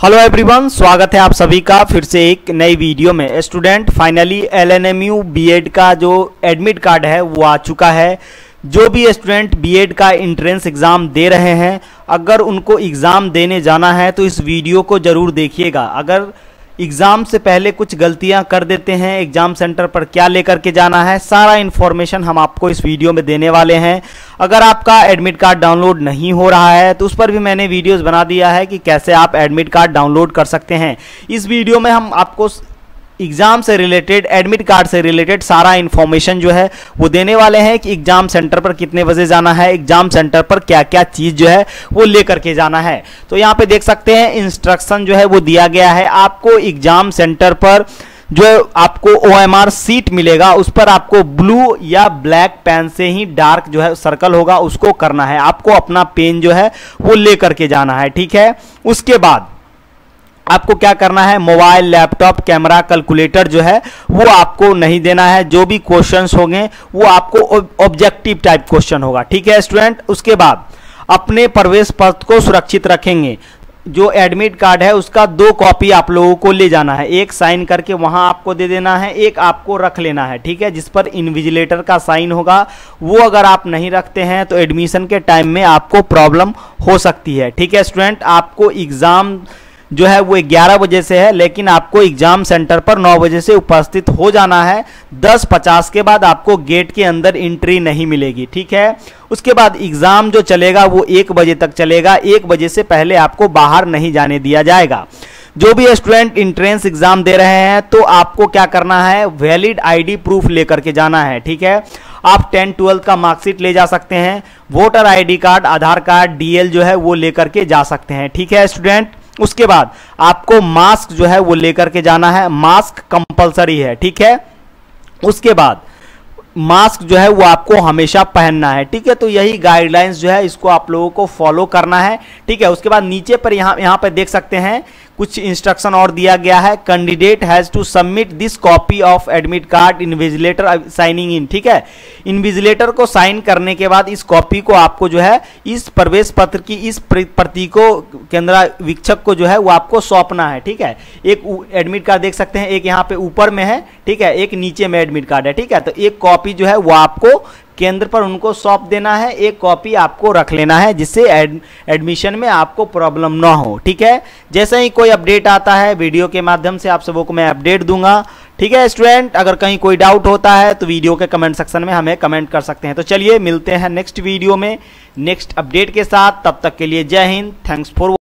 Hello everyone स्वागत है आप सभी का फिर से एक नई वीडियो में। Student finally L N M U B Ed का जो एडमिट कार्ड है, वो आ चुका है। जो भी स्टूडेंट बीएड का इंट्रेंस एग्ज़ाम दे रहे हैं, अगर उनको एग्ज़ाम देने जाना है तो इस वीडियो को ज़रूर देखिएगा। अगर एग्ज़ाम से पहले कुछ गलतियाँ कर देते हैं। एग्ज़ाम सेंटर पर क्या लेकर के जाना है, सारा इन्फॉर्मेशन हम आपको इस वीडियो में देने वाले हैं। अगर आपका एडमिट कार्ड डाउनलोड नहीं हो रहा है तो उस पर भी मैंने वीडियोस बना दिया है कि कैसे आप एडमिट कार्ड डाउनलोड कर सकते हैं। इस वीडियो में हम आपको एग्ज़ाम से रिलेटेड, एडमिट कार्ड से रिलेटेड सारा इन्फॉर्मेशन जो है, वो देने वाले हैं कि एग्ज़ाम सेंटर पर कितने बजे जाना है, एग्ज़ाम सेंटर पर क्या क्या चीज़ जो है, वो लेकर के जाना है। तो यहाँ पे देख सकते हैं इंस्ट्रक्शन जो है, वो दिया गया है। आपको एग्ज़ाम सेंटर पर जो आपको ओ एम आर सीट मिलेगा, उस पर आपको ब्लू या ब्लैक पेन से ही डार्क जो है सर्कल होगा, उसको करना है। आपको अपना पेन जो है, वो लेकर के जाना है, ठीक है? उसके बाद आपको क्या करना है? मोबाइल, लैपटॉप, कैमरा, कैलकुलेटर जो है, वो आपको नहीं देना है। जो भी क्वेश्चंस होंगे, वो आपको ऑब्जेक्टिव टाइप क्वेश्चन होगा। ठीक है स्टूडेंट उसके बाद, अपने प्रवेश पत्र को सुरक्षित रखेंगे। जो एडमिट कार्ड है, उसका दो कॉपी आप लोगों को ले जाना है। एक साइन करके वहाँ आपको दे देना है, एक आपको रख लेना है। ठीक है, जिस पर इनविजिलेटर का साइन होगा, वो अगर आप नहीं रखते हैं तो एडमिशन के टाइम में आपको प्रॉब्लम हो सकती है। ठीक है स्टूडेंट आपको एग्ज़ाम जो है वो 11 बजे से है, लेकिन आपको एग्ज़ाम सेंटर पर 9 बजे से उपस्थित हो जाना है। 10:50 के बाद आपको गेट के अंदर एंट्री नहीं मिलेगी, ठीक है? उसके बाद एग्ज़ाम जो चलेगा वो एक बजे तक चलेगा। एक बजे से पहले आपको बाहर नहीं जाने दिया जाएगा। जो भी स्टूडेंट इंट्रेंस एग्ज़ाम दे रहे हैं तो आपको क्या करना है? वैलिड आईडी प्रूफ लेकर के जाना है, ठीक है? आप टेंथ ट्वेल्थ का मार्कशीट ले जा सकते हैं। Voter ID card, Aadhaar card, DL जो है वो लेकर के जा सकते हैं, ठीक है स्टूडेंट? उसके बाद आपको मास्क जो है वो लेकर के जाना है। मास्क कंपलसरी है, ठीक है? उसके बाद मास्क जो है वो आपको हमेशा पहनना है, ठीक है? तो यही गाइडलाइंस जो है, इसको आप लोगों को फॉलो करना है, ठीक है? उसके बाद नीचे पर यहाँ यहाँ पर देख सकते हैं कुछ इंस्ट्रक्शन और दिया गया है। Candidate has to submit this copy of admit card invigilator signing in ठीक है? इनविजिलेटर को साइन करने के बाद इस कॉपी को आपको जो है, इस प्रवेश पत्र की, इस प्रति को केंद्र वीक्षक को जो है, वो आपको सौंपना है, ठीक है? एक एडमिट कार्ड देख सकते हैं, एक यहाँ पे ऊपर में है, ठीक है? एक नीचे में एडमिट कार्ड है, ठीक है? तो एक कॉपी जो है, वो आपको केंद्र पर उनको सौंप देना है एक कॉपी आपको रख लेना है जिससे एड, एडमिशन में आपको प्रॉब्लम ना हो ठीक है? जैसे ही कोई अपडेट आता है वीडियो के माध्यम से आप सबों को मैं अपडेट दूँगा ठीक है स्टूडेंट? अगर कहीं कोई डाउट होता है तो वीडियो के कमेंट सेक्शन में हमें कमेंट कर सकते हैं। तो चलिए मिलते हैं नेक्स्ट वीडियो में नेक्स्ट अपडेट के साथ तब तक के लिए जय हिंद थैंक्स फॉर